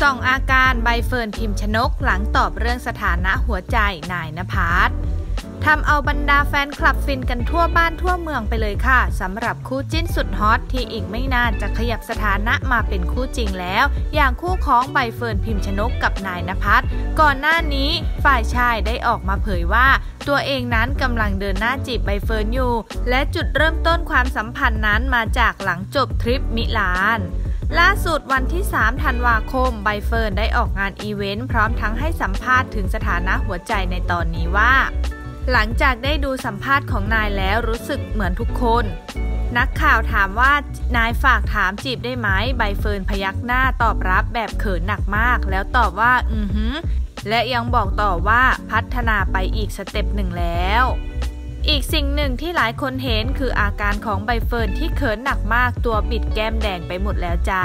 ส่องอาการใบเฟิร์นพิมพ์ชนกหลังตอบเรื่องสถานะหัวใจนาย ณภัทรทำเอาบรรดาแฟนคลับฟินกันทั่วบ้านทั่วเมืองไปเลยค่ะสำหรับคู่จิ้นสุดฮอตที่อีกไม่นานจะขยับสถานะมาเป็นคู่จริงแล้ว อย่างคู่ของใบเฟิร์นพิมพ์ชนกกับนาย ณภัทรก่อนหน้านี้ฝ่ายชายได้ออกมาเผยว่าตัวเองนั้นกำลังเดินหน้าจีบใบเฟิร์นอยู่ และจุดเริ่มต้นความสัมพันธ์นั้นมาจากหลังจบทริปมิลาน ล่าสุดวันที่ 3 ธันวาคม ใบเฟิร์นได้ออกงานอีเวนต์พร้อมทั้งให้สัมภาษณ์ถึงสถานะหัวใจในตอนนี้ว่า หลังจากได้ดูสัมภาษณ์ของนายแล้วรู้สึกเหมือนทุกคน นักข่าวถามว่านายฝากถามจีบได้ไหมใบเฟิร์นพยักหน้าตอบรับแบบเขินหนักมาก แล้วตอบว่า อือหือและยังบอกต่อว่าพัฒนาไปอีกสเต็ปหนึ่งแล้ว อีกสิ่งหนึ่งที่หลายคนเห็นคืออาการของใบเฟิร์นที่เขินหนักมากตัวบิดแก้มแดงไปหมดแล้วจ้า